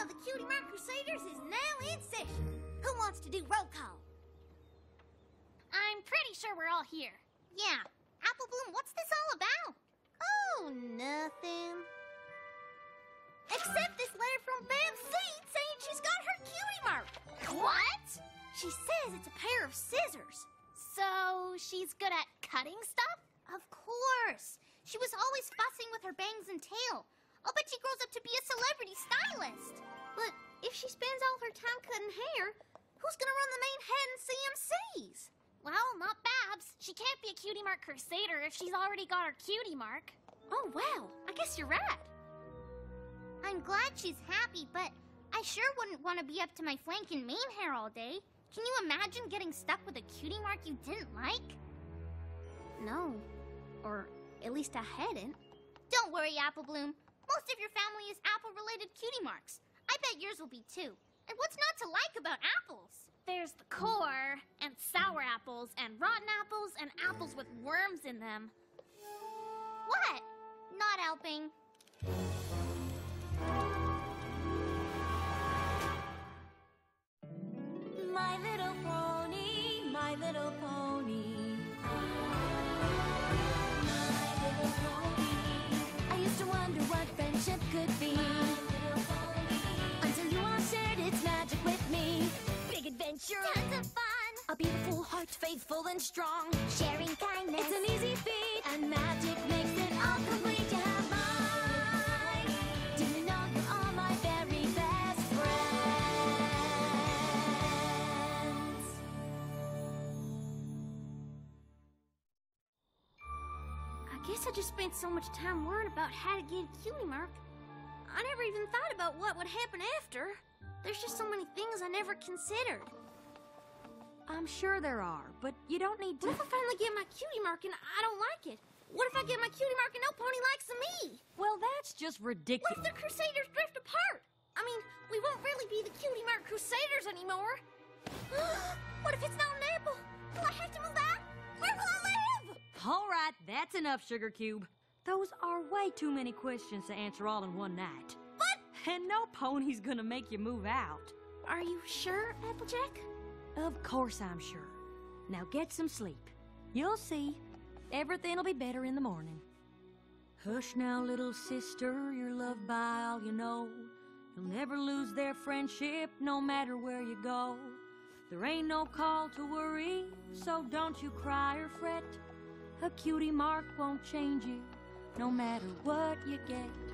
of the Cutie Mark Crusaders is now in session. Who wants to do roll call? I'm pretty sure we're all here. Yeah. Apple Bloom, what's this all about? Oh, nothing. Except this letter from Babs Seed saying she's got her cutie mark. What? She says it's a pair of scissors. So she's good at cutting stuff? Of course. She was always fussing with her bangs and tail. I'll bet she grows up to be a celebrity stylist. But if she spends all her time cutting hair, who's gonna run the main head and CMCs? Well, not Babs. She can't be a cutie mark crusader if she's already got her cutie mark. Oh, wow. I guess you're right. I'm glad she's happy, but I sure wouldn't want to be up to my flank and mane hair all day. Can you imagine getting stuck with a cutie mark you didn't like? No. Or at least I hadn't. Don't worry, Apple Bloom. Most of your family is apple-related cutie marks. I bet yours will be too. And what's not to like about apples? There's the core, and sour apples, and rotten apples, and apples with worms in them. What? Not helping. My little pony, my little pony. My little pony. I used to wonder what friendship could be. Adventure. Tons of fun. A beautiful heart, faithful and strong. Sharing kindness. It's an easy feat, and magic makes it all complete. You have mine. Do you know you are my very best friends? I guess I just spent so much time worrying about how to get a cutie mark. I never even thought about what would happen after. There's just so many things I never considered. I'm sure there are, but you don't need to. What if I finally get my cutie mark and I don't like it? What if I get my cutie mark and no pony likes me? Well, that's just ridiculous. What if the Crusaders drift apart? I mean, we won't really be the cutie mark Crusaders anymore. what if it's not an apple? Will I have to move out? Where will I live? All right, that's enough, Sugar Cube. Those are way too many questions to answer all in one night. But And no pony's gonna make you move out. are you sure, Applejack? Of course I'm sure. Now get some sleep. You'll see. Everything'll be better in the morning. Hush now, little sister, you're loved by all you know. You'll never lose their friendship, no matter where you go. There ain't no call to worry, so don't you cry or fret. A cutie mark won't change you, no matter what you get.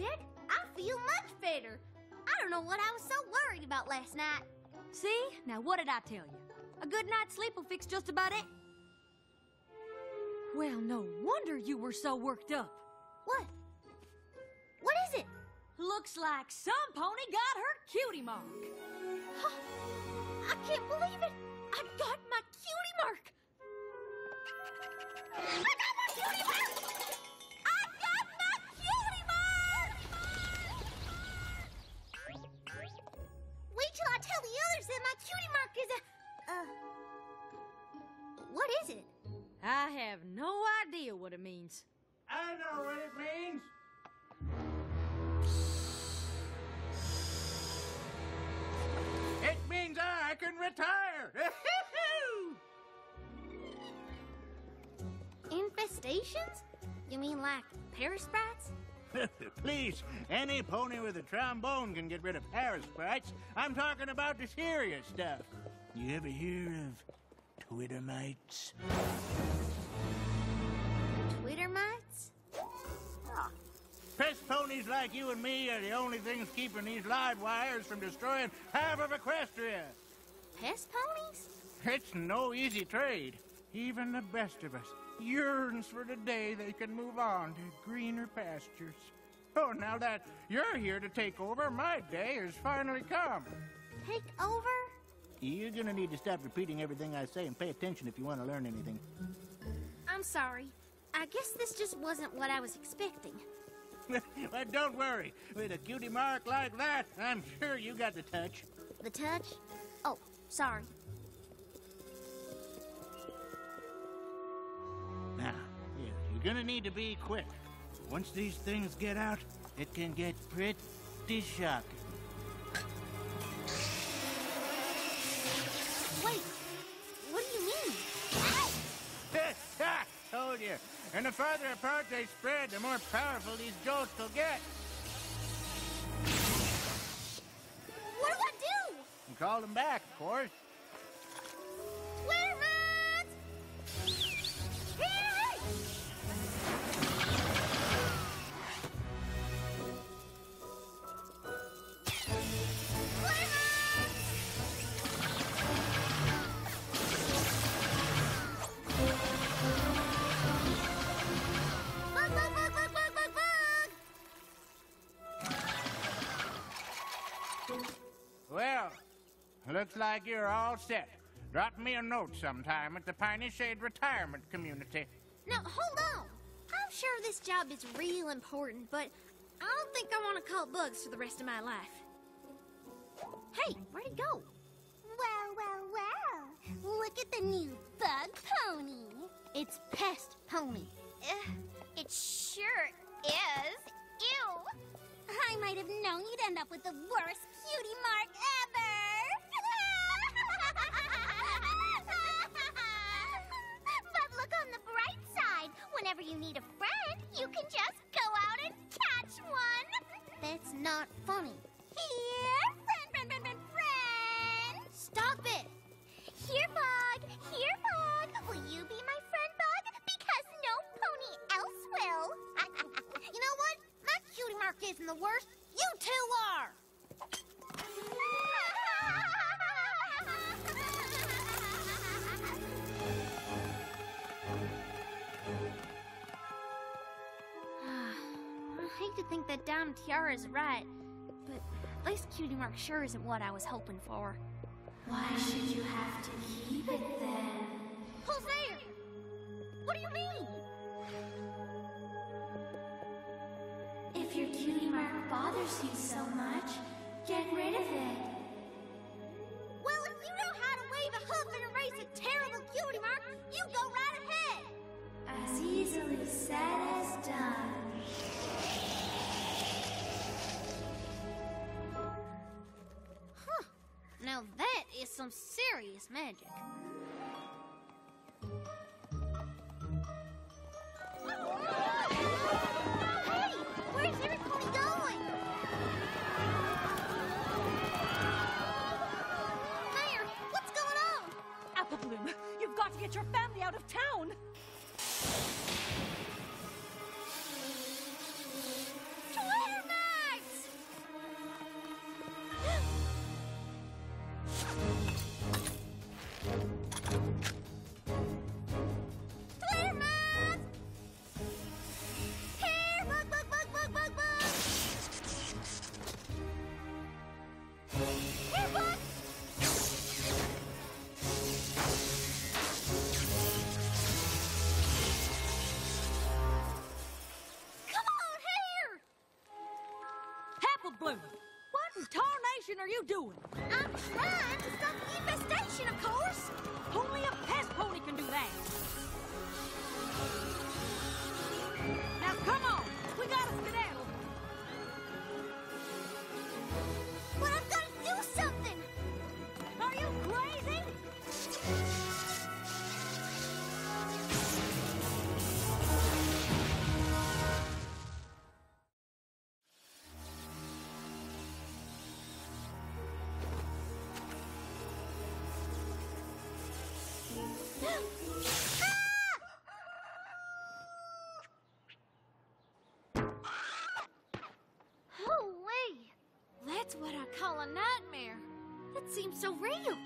Right, I feel much better. I don't know what I was so worried about last night. See? Now, what did I tell you? A good night's sleep will fix just about it. Well, no wonder you were so worked up. What? What is it? Looks like some pony got her cutie mark. I can't believe it! I got my cutie mark! I got my cutie mark! Cutie mark is a. Uh. What is it? I have no idea what it means. I know what it means. It means I can retire. Infestations? You mean like parasprites? Please, any pony with a trombone can get rid of parasprites. I'm talking about the serious stuff. You ever hear of Twittermites? Twitter mites? Pest ponies like you and me are the only things keeping these live wires from destroying half of Equestria. Pest ponies? It's no easy trade. Even the best of us yearns for the day they can move on to greener pastures. Oh, now that you're here to take over, my day has finally come. Take over? You're gonna need to stop repeating everything I say and pay attention if you want to learn anything. I'm sorry. I guess this just wasn't what I was expecting. but don't worry. With a cutie mark like that, I'm sure you got the touch. The touch? Oh, sorry. Now, yeah, you're gonna need to be quick. Once these things get out, it can get pretty shocking. Wait, what do you mean? Ha! Told you. And the farther apart they spread, the more powerful these jolts will get. What do I do? And call them back, of course. Looks like you're all set. Drop me a note sometime at the Piney Shade Retirement Community. Now, hold on. I'm sure this job is real important, but I don't think I want to call bugs for the rest of my life. Hey, where'd he go? Well, well, well. Look at the new bug pony. It's Pest Pony. Uh, it sure is. Ew. I might have known you'd end up with the worst cutie mark ever. Think that Tiara is right, but at least Cutie Mark sure isn't what I was hoping for. Why should you have to keep it then? Who's there? What do you mean? If your cutie mark bothers you so much, get rid of it. Well, if you know how to wave a hoof and erase a terrible cutie mark, you go right ahead. As easily said as done. Some serious magic. Hey, where's everybody going? Mayor, what's going on? Apple Bloom, you've got to get your family out of town. Apple Bloom, what in tarnation are you doing? I'm trying to stop the infestation, of course! Only a pest pony can do that. Now come on, we gotta skedaddle. Oh, Holy! That's what I call a nightmare. That seems so real.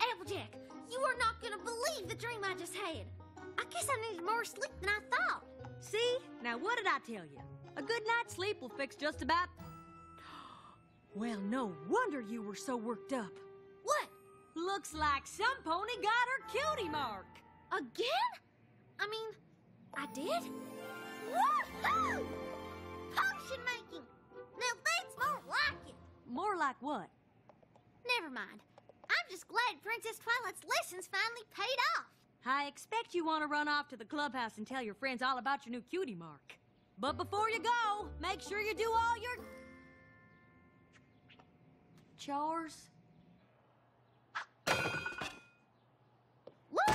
Applejack, you are not gonna believe the dream I just had. I guess I needed more sleep than I thought. See? Now, what did I tell you? A good night's sleep will fix just about. Well, no wonder you were so worked up. What? Looks like some pony got her cutie mark. Again? I mean, I did? Woohoo! Potion making! Now that's more like it. More like what? Never mind. I'm just glad Princess Twilight's lessons finally paid off. I expect you want to run off to the clubhouse and tell your friends all about your new cutie mark. But before you go, make sure you do all your chores. Woo!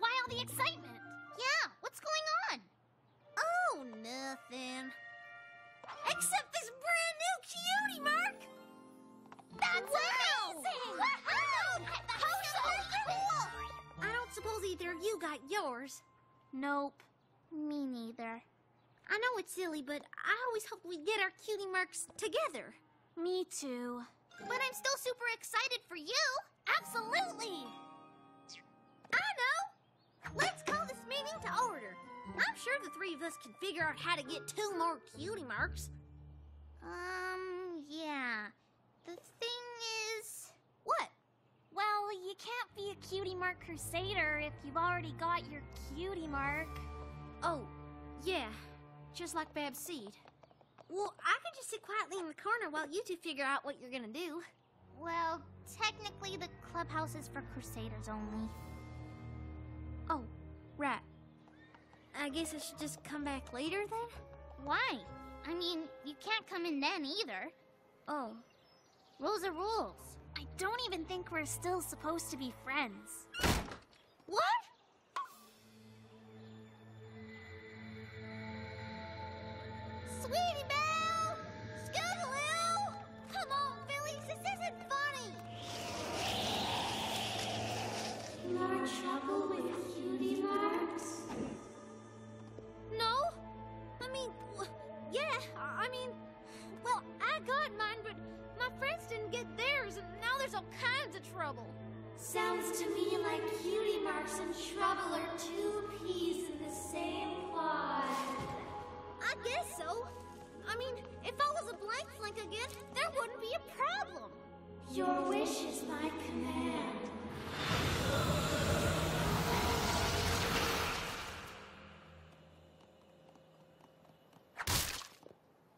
Why all the excitement? Yeah, what's going on? Oh, nothing. Except this brand new cutie mark. That's amazing! Woohoo! How so cool! I don't suppose either of you got yours. Nope, me neither. I know it's silly, but I always hoped we'd get our cutie marks together. Me too. But I'm still super excited for you. Absolutely. I know! Let's call this meeting to order. I'm sure the three of us can figure out how to get two more cutie marks. Um, yeah. The thing is, What? well, you can't be a cutie mark crusader if you've already got your cutie mark. Oh, yeah. Just like Babs Seed. Well, I can just sit quietly in the corner while you two figure out what you're gonna do. Well, technically, the clubhouse is for crusaders only. Oh, right. I guess I should just come back later then? Why? I mean, you can't come in then either. Oh. Rules are rules. I don't even think we're still supposed to be friends. What? Sweetie all kinds of trouble. Sounds to me like cutie marks and trouble are two peas in the same pod. I guess so. I mean, if I was a blank flank again, there wouldn't be a problem. Your wish is my command.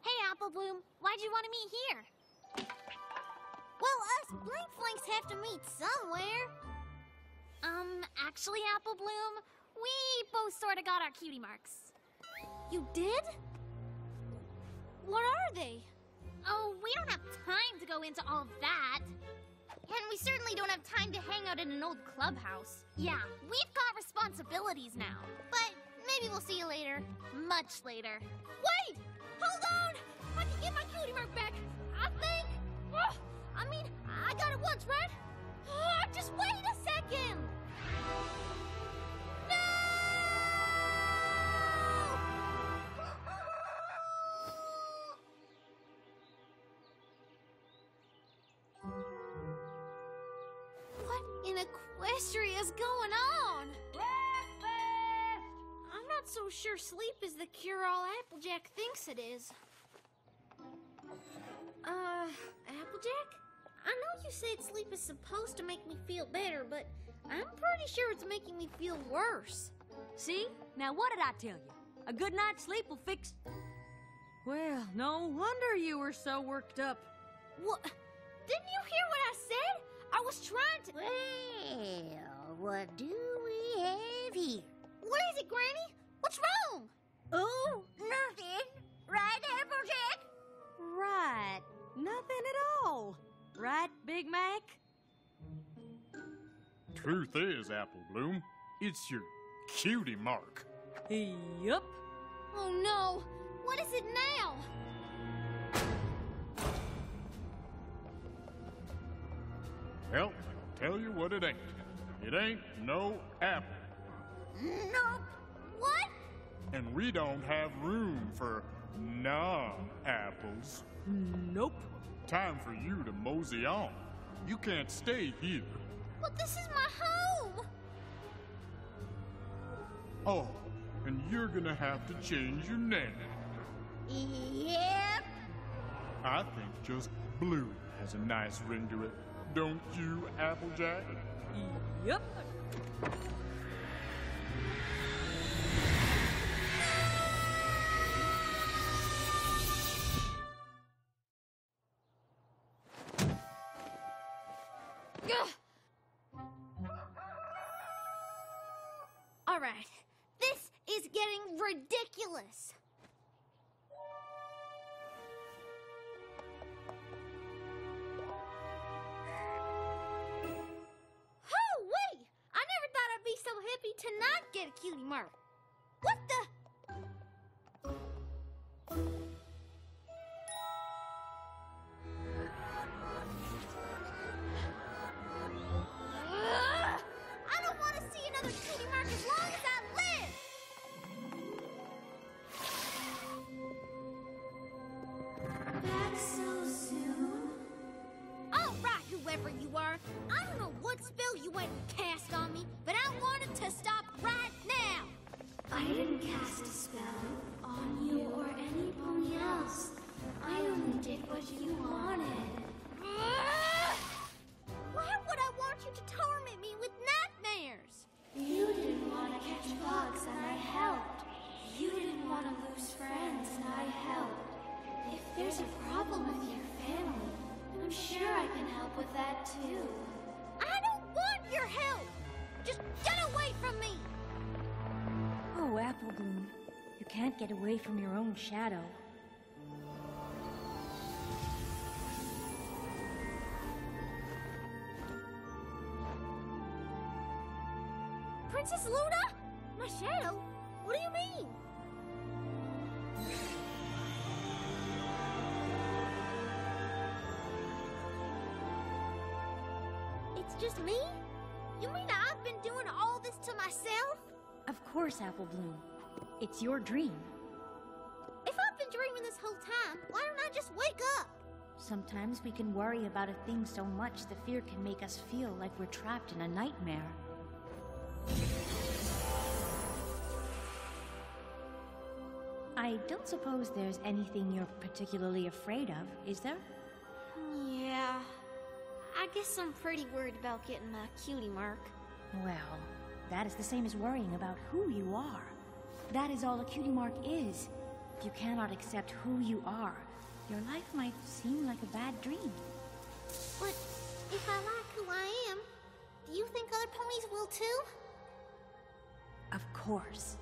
Hey, Apple Bloom, why'd you want to meet here? Well, us blank flanks have to meet somewhere. Um, actually, Apple Bloom, we both sort of got our cutie marks. You did? What are they? Oh, we don't have time to go into all of that. And we certainly don't have time to hang out in an old clubhouse. Yeah, we've got responsibilities now. But maybe we'll see you later. Much later. Wait! Hold on! I can get my cutie mark back. I think. I mean, I got it once, right? Ah, just wait a second. No! What in Equestria is going on? Breakfast! I'm not so sure sleep is the cure-all Applejack thinks it is. Uh, Applejack? I know you said sleep is supposed to make me feel better, but I'm pretty sure it's making me feel worse. See? Now, what did I tell you? A good night's sleep will fix. Well, no wonder you were so worked up. What? Didn't you hear what I said? I was trying to. Well, what do we have here? What is it, Granny? What's wrong? Oh, nothing. Right, Applejack? Right. Nothing at all. Right, Big Mac? Truth is, Apple Bloom, it's your cutie mark. Yup. Oh no! What is it now? Well, I'll tell you what it ain't. It ain't no apple. Nope. What? And we don't have room for non-apples. Nope. Time for you to mosey on. You can't stay here. But this is my home. Oh, and you're gonna have to change your name. Yep. I think just Blue has a nice ring to it. Don't you, Applejack? Yep. Cutie mark. There's a problem with your family, I'm sure I can help with that too. I don't want your help. Just get away from me. Oh, Apple Bloom, you can't get away from your own shadow. Princess Luna? It's just me? You mean I've been doing all this to myself? Of course, Apple Bloom. It's your dream. If I've been dreaming this whole time, why don't I just wake up? Sometimes we can worry about a thing so much the fear can make us feel like we're trapped in a nightmare. I don't suppose there's anything you're particularly afraid of, is there? I guess I'm pretty worried about getting my cutie mark. Well, that is the same as worrying about who you are. That is all a cutie mark is. If you cannot accept who you are, your life might seem like a bad dream. But if I like who I am, do you think other ponies will too? Of course.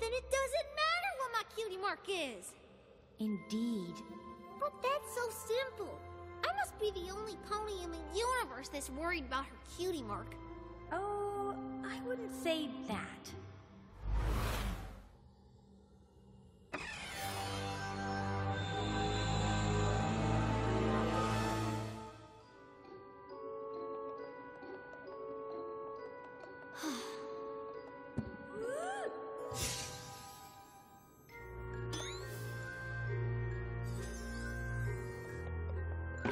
Then it doesn't matter what my cutie mark is. Indeed. But that's so simple. Must be the only pony in the universe that's worried about her cutie mark. Oh, I wouldn't say that.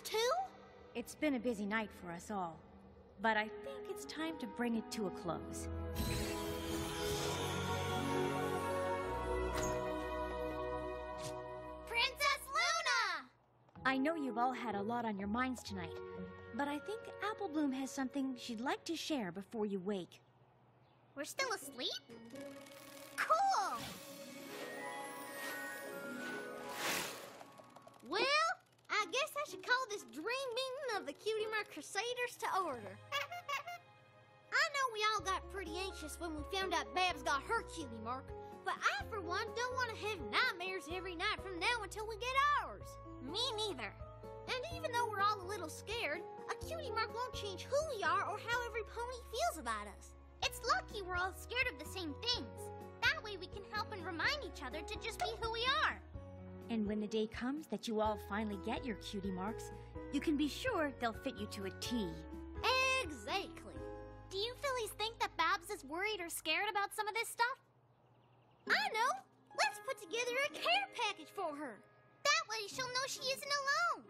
too? It's been a busy night for us all, but I think it's time to bring it to a close. Princess Luna! I know you've all had a lot on your minds tonight, but I think Apple Bloom has something she'd like to share before you wake. We're still asleep? Cool! Well, I guess I should call this dream meeting of the Cutie Mark Crusaders to order. I know we all got pretty anxious when we found out Babs got her cutie mark, but I, for one, don't want to have nightmares every night from now until we get ours. Me neither. And even though we're all a little scared, a cutie mark won't change who we are or how every pony feels about us. It's lucky we're all scared of the same things. That way we can help and remind each other to just be who we are. And when the day comes that you all finally get your cutie marks, you can be sure they'll fit you to a T. Exactly. Do you fillies think that Babs is worried or scared about some of this stuff? I know. Let's put together a care package for her. That way she'll know she isn't alone.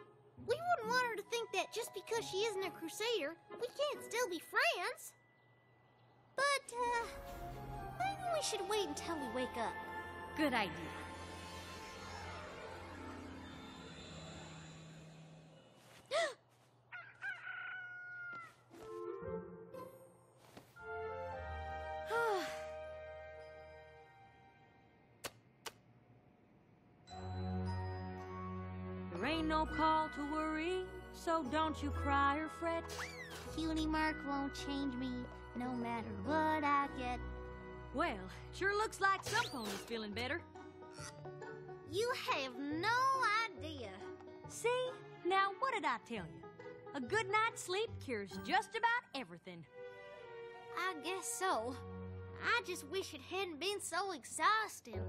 We wouldn't want her to think that just because she isn't a crusader, we can't still be friends. But, uh, maybe we should wait until we wake up. Good idea. Don't you cry or fret. Cutie Mark won't change me, no matter what I get. Well, sure looks like some ponies feeling better. You have no idea. See? Now, what did I tell you? A good night's sleep cures just about everything. I guess so. I just wish it hadn't been so exhausting.